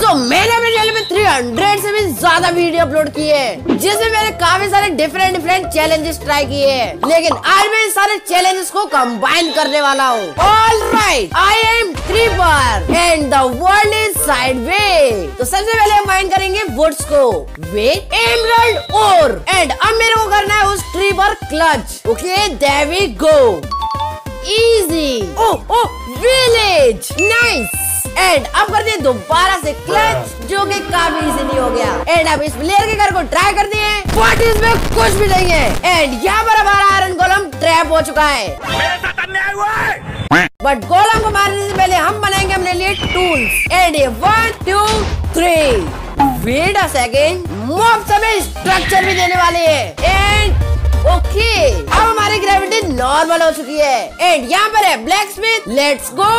सो मैंने अपने चैनल पे 300 से भी ज़्यादा वीडियो अपलोड किए हैं, जिसमें मैंने काफ़ी सारे डिफरेंट डिफरेंट चैलेंजेस ट्राई किए हैं, लेकिन आज मैं इन सारे चैलेंजेस को कंबाइन करने वाला हूँ। All right I am creeper and the world is sideways तो सबसे पहले हम करेंगे वुड्स को वेट एमरल्ड और एंड अब मेरे को करना है उस ट्री पर clutch okay there we go easy oh oh village nice and अब करते हैं दोबारा से क्लच जो कि काफ़ी इजीली हो गया। एंड अब इस प्लेयर के घर को ट्राई करते हैं। बट इसमें कुछ भी नहीं है। एंड यहाँ पर हमारा आयरन गोलम ट्रैप हो चुका है। बट गोलम को मारने से पहले हम बनाएँगे अपने लिए टूल्स एंड ये one two three wait a second mob हमें स्ट्रक्चर भी देने वाले हैं। एंड ओके अब हमारी ग्रेविटी नॉर्मल हो चुकी है। एंड यहाँ पर है ब्लैक स्मिथ लेट्स गो